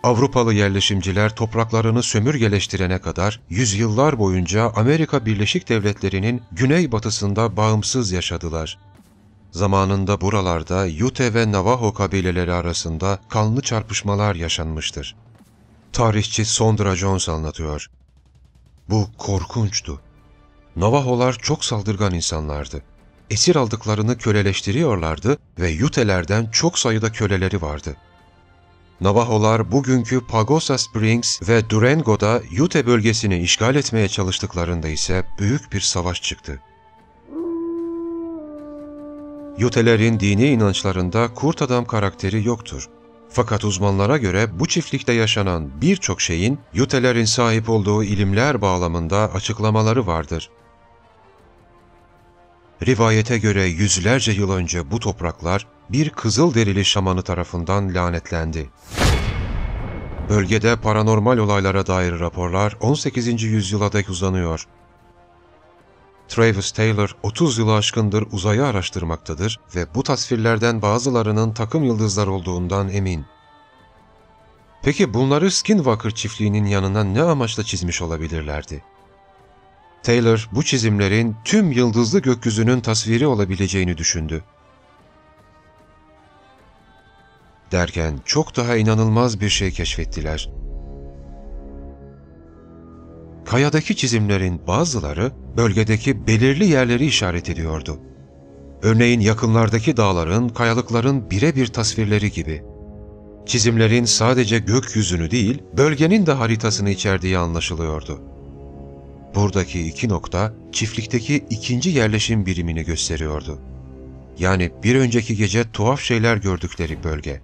Avrupalı yerleşimciler topraklarını sömürgeleştirene kadar yüzyıllar boyunca Amerika Birleşik Devletleri'nin güneybatısında bağımsız yaşadılar. Zamanında buralarda Ute ve Navajo kabileleri arasında kanlı çarpışmalar yaşanmıştır. Tarihçi Sondra Jones anlatıyor. Bu korkunçtu. Navaholar çok saldırgan insanlardı. Esir aldıklarını köleleştiriyorlardı ve Yutelerden çok sayıda köleleri vardı. Navaholar bugünkü Pagosa Springs ve Durango'da Ute bölgesini işgal etmeye çalıştıklarında ise büyük bir savaş çıktı. Yutelerin dini inançlarında kurt adam karakteri yoktur. Fakat uzmanlara göre bu çiftlikte yaşanan birçok şeyin Yutelerin sahip olduğu ilimler bağlamında açıklamaları vardır. Rivayete göre yüzlerce yıl önce bu topraklar bir kızıl derili şamanı tarafından lanetlendi. Bölgede paranormal olaylara dair raporlar 18. yüzyıla dek uzanıyor. Travis Taylor 30 yılı aşkındır uzayı araştırmaktadır ve bu tasvirlerden bazılarının takım yıldızlar olduğundan emin. Peki bunları Skinwalker çiftliğinin yanına ne amaçla çizmiş olabilirlerdi? Taylor bu çizimlerin tüm yıldızlı gökyüzünün tasviri olabileceğini düşündü. Derken çok daha inanılmaz bir şey keşfettiler. Kayadaki çizimlerin bazıları bölgedeki belirli yerleri işaret ediyordu. Örneğin yakınlardaki dağların, kayalıkların birebir tasvirleri gibi. Çizimlerin sadece gökyüzünü değil, bölgenin de haritasını içerdiği anlaşılıyordu. Buradaki iki nokta, çiftlikteki ikinci yerleşim birimini gösteriyordu. Yani bir önceki gece tuhaf şeyler gördükleri bölge.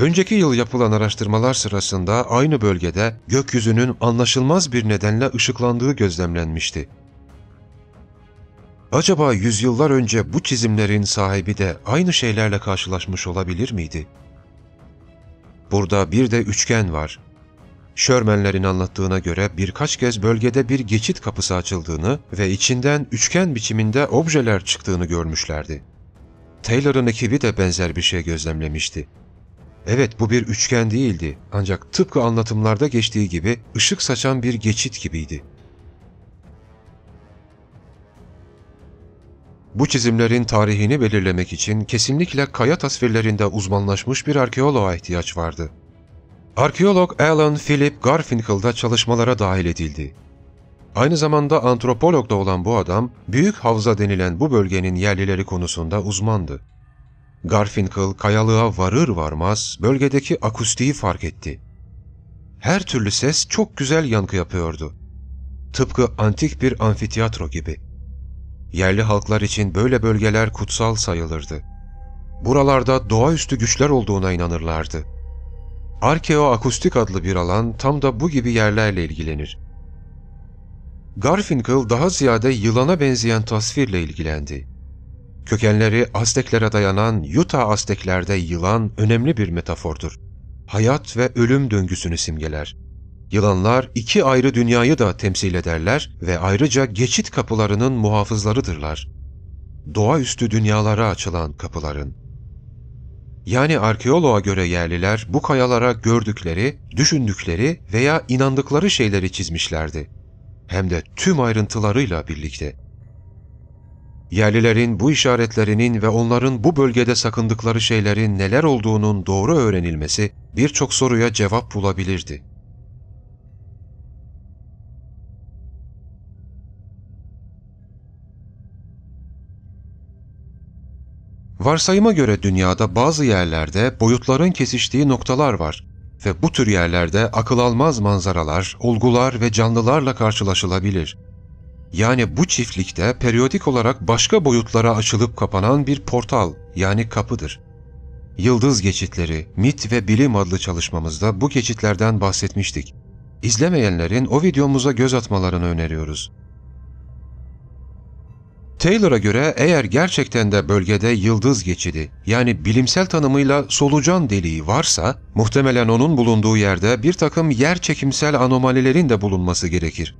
Önceki yıl yapılan araştırmalar sırasında aynı bölgede gökyüzünün anlaşılmaz bir nedenle ışıklandığı gözlemlenmişti. Acaba yüzyıllar önce bu çizimlerin sahibi de aynı şeylerle karşılaşmış olabilir miydi? Burada bir de üçgen var. Sherman'lerin anlattığına göre birkaç kez bölgede bir geçit kapısı açıldığını ve içinden üçgen biçiminde objeler çıktığını görmüşlerdi. Taylor'ın ekibi de benzer bir şey gözlemlemişti. Evet bu bir üçgen değildi ancak tıpkı anlatımlarda geçtiği gibi ışık saçan bir geçit gibiydi. Bu çizimlerin tarihini belirlemek için kesinlikle kaya tasvirlerinde uzmanlaşmış bir arkeoloğa ihtiyaç vardı. Arkeolog Alan Philip Garfinkel da çalışmalara dahil edildi. Aynı zamanda antropolog da olan bu adam, Büyük Havza denilen bu bölgenin yerlileri konusunda uzmandı. Garfinkel kayalığa varır varmaz bölgedeki akustiği fark etti. Her türlü ses çok güzel yankı yapıyordu. Tıpkı antik bir amfiteyatro gibi. Yerli halklar için böyle bölgeler kutsal sayılırdı. Buralarda doğaüstü güçler olduğuna inanırlardı. Arkeoakustik adlı bir alan tam da bu gibi yerlerle ilgilenir. Garfinkel daha ziyade yılana benzeyen tasvirle ilgilendi. Kökenleri Azteklere dayanan Utah Azteklerde yılan önemli bir metafordur. Hayat ve ölüm döngüsünü simgeler. Yılanlar iki ayrı dünyayı da temsil ederler ve ayrıca geçit kapılarının muhafızlarıdırlar. Doğaüstü dünyalara açılan kapıların. Yani arkeoloğa göre yerliler bu kayalara gördükleri, düşündükleri veya inandıkları şeyleri çizmişlerdi. Hem de tüm ayrıntılarıyla birlikte. Yerlilerin bu işaretlerinin ve onların bu bölgede sakındıkları şeylerin neler olduğunun doğru öğrenilmesi birçok soruya cevap bulabilirdi. Varsayıma göre dünyada bazı yerlerde boyutların kesiştiği noktalar var ve bu tür yerlerde akıl almaz manzaralar, olgular ve canlılarla karşılaşılabilir. Yani bu çiftlikte periyodik olarak başka boyutlara açılıp kapanan bir portal yani kapıdır. Yıldız Geçitleri, Mit ve Bilim adlı çalışmamızda bu geçitlerden bahsetmiştik. İzlemeyenlerin o videomuza göz atmalarını öneriyoruz. Taylor'a göre eğer gerçekten de bölgede yıldız geçidi yani bilimsel tanımıyla solucan deliği varsa muhtemelen onun bulunduğu yerde bir takım yer çekimsel anomalilerin de bulunması gerekir.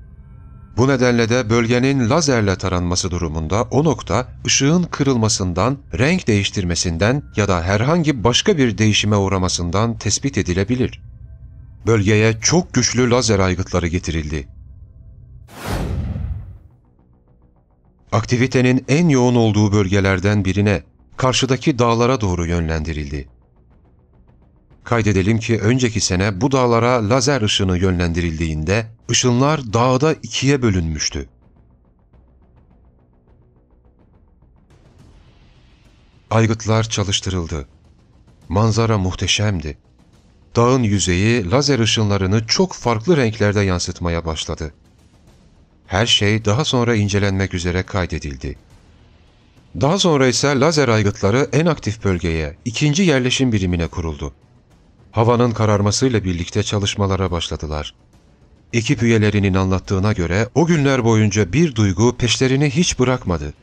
Bu nedenle de bölgenin lazerle taranması durumunda o nokta ışığın kırılmasından, renk değiştirmesinden ya da herhangi başka bir değişime uğramasından tespit edilebilir. Bölgeye çok güçlü lazer aygıtları getirildi. Aktivitenin en yoğun olduğu bölgelerden birine, karşıdaki dağlara doğru yönlendirildi. Kaydedelim ki önceki sene bu dağlara lazer ışını yönlendirildiğinde ışınlar dağda ikiye bölünmüştü. Aygıtlar çalıştırıldı. Manzara muhteşemdi. Dağın yüzeyi lazer ışınlarını çok farklı renklerde yansıtmaya başladı. Her şey daha sonra incelenmek üzere kaydedildi. Daha sonra ise lazer aygıtları en aktif bölgeye, ikinci yerleşim birimine kuruldu. Havanın kararmasıyla birlikte çalışmalara başladılar. Ekip üyelerinin anlattığına göre o günler boyunca bir duygu peşlerini hiç bırakmadı.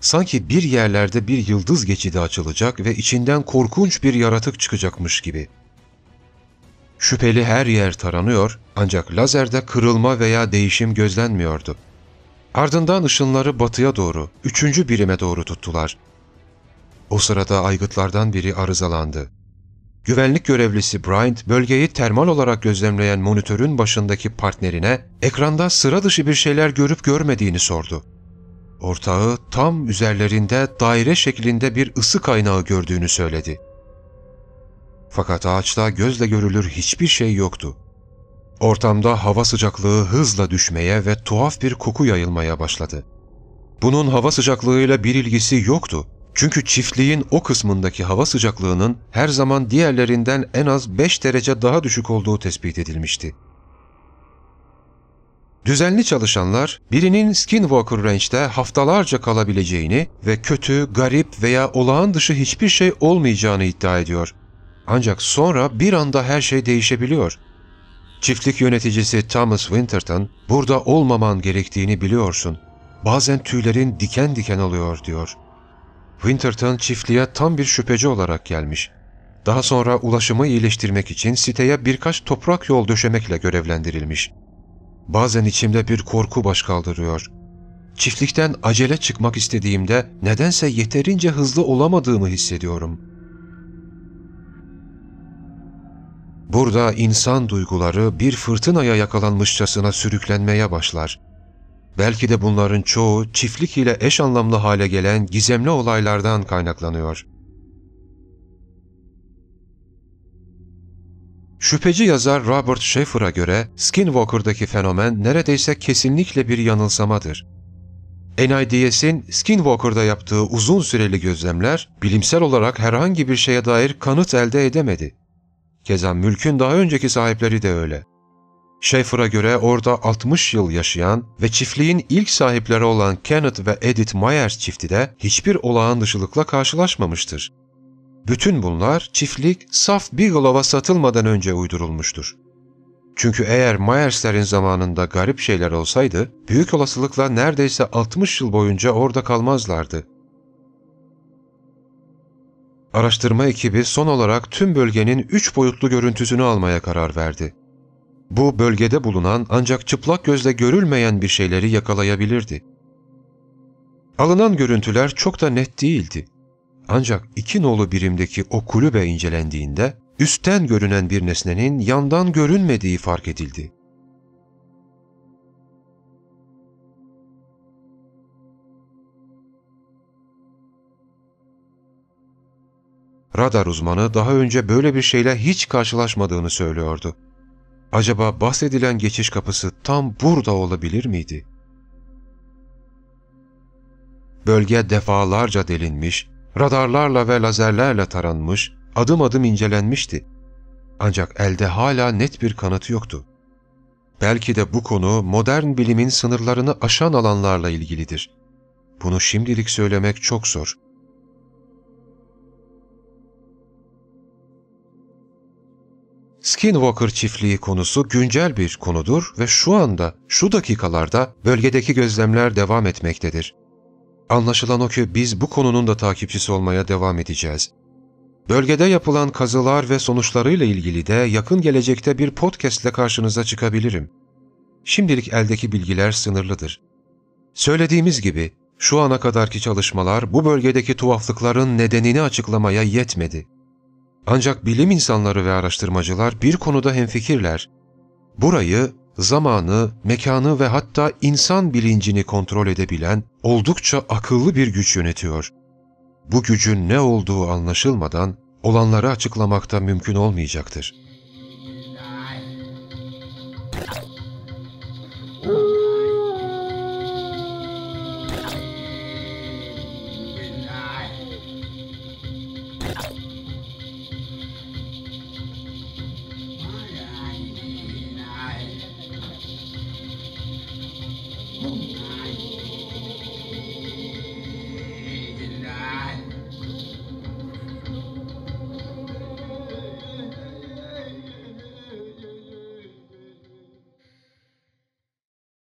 Sanki bir yerlerde bir yıldız geçidi açılacak ve içinden korkunç bir yaratık çıkacakmış gibi. Şüpheli her yer taranıyor ancak lazerde kırılma veya değişim gözlenmiyordu. Ardından ışınları batıya doğru, üçüncü birime doğru tuttular. O sırada aygıtlardan biri arızalandı. Güvenlik görevlisi Bryant, bölgeyi termal olarak gözlemleyen monitörün başındaki partnerine ekranda sıra dışı bir şeyler görüp görmediğini sordu. Ortağı tam üzerlerinde daire şeklinde bir ısı kaynağı gördüğünü söyledi. Fakat ağaçta gözle görülür hiçbir şey yoktu. Ortamda hava sıcaklığı hızla düşmeye ve tuhaf bir koku yayılmaya başladı. Bunun hava sıcaklığıyla bir ilgisi yoktu. Çünkü çiftliğin o kısmındaki hava sıcaklığının her zaman diğerlerinden en az 5 derece daha düşük olduğu tespit edilmişti. Düzenli çalışanlar birinin Skinwalker Range'de haftalarca kalabileceğini ve kötü, garip veya olağan dışı hiçbir şey olmayacağını iddia ediyor. Ancak sonra bir anda her şey değişebiliyor. Çiftlik yöneticisi Thomas Winterton, burada olmaman gerektiğini biliyorsun. Bazen tüylerin diken diken oluyor diyor. Winterton çiftliğe tam bir şüpheci olarak gelmiş. Daha sonra ulaşımı iyileştirmek için siteye birkaç toprak yol döşemekle görevlendirilmiş. Bazen içimde bir korku baş kaldırıyor. Çiftlikten acele çıkmak istediğimde nedense yeterince hızlı olamadığımı hissediyorum. Burada insan duyguları bir fırtınaya yakalanmışçasına sürüklenmeye başlar. Belki de bunların çoğu çiftlik ile eş anlamlı hale gelen gizemli olaylardan kaynaklanıyor. Şüpheci yazar Robert Schaeffer'a göre Skinwalker'daki fenomen neredeyse kesinlikle bir yanılsamadır. NIDS'in Skinwalker'da yaptığı uzun süreli gözlemler bilimsel olarak herhangi bir şeye dair kanıt elde edemedi. Keza mülkün daha önceki sahipleri de öyle. Schaeffer'a göre orada 60 yıl yaşayan ve çiftliğin ilk sahipleri olan Kenneth ve Edith Myers çifti de hiçbir olağan dışılıkla karşılaşmamıştır. Bütün bunlar çiftlik saf Bigelow'a satılmadan önce uydurulmuştur. Çünkü eğer Myers'lerin zamanında garip şeyler olsaydı, büyük olasılıkla neredeyse 60 yıl boyunca orada kalmazlardı. Araştırma ekibi son olarak tüm bölgenin üç boyutlu görüntüsünü almaya karar verdi. Bu bölgede bulunan ancak çıplak gözle görülmeyen bir şeyleri yakalayabilirdi. Alınan görüntüler çok da net değildi. Ancak iki nolu birimdeki o kulübe incelendiğinde üstten görünen bir nesnenin yandan görünmediği fark edildi. Radar uzmanı daha önce böyle bir şeyle hiç karşılaşmadığını söylüyordu. Acaba bahsedilen geçiş kapısı tam burada olabilir miydi? Bölge defalarca delinmiş, radarlarla ve lazerlerle taranmış, adım adım incelenmişti. Ancak elde hala net bir kanıt yoktu. Belki de bu konu modern bilimin sınırlarını aşan alanlarla ilgilidir. Bunu şimdilik söylemek çok zor. Skinwalker çiftliği konusu güncel bir konudur ve şu anda, şu dakikalarda bölgedeki gözlemler devam etmektedir. Anlaşılan o ki biz bu konunun da takipçisi olmaya devam edeceğiz. Bölgede yapılan kazılar ve sonuçlarıyla ilgili de yakın gelecekte bir podcast ile karşınıza çıkabilirim. Şimdilik eldeki bilgiler sınırlıdır. Söylediğimiz gibi şu ana kadarki çalışmalar bu bölgedeki tuhaflıkların nedenini açıklamaya yetmedi. Ancak bilim insanları ve araştırmacılar bir konuda hemfikirler. Burayı, zamanı, mekanı ve hatta insan bilincini kontrol edebilen oldukça akıllı bir güç yönetiyor. Bu gücün ne olduğu anlaşılmadan olanları açıklamakta mümkün olmayacaktır.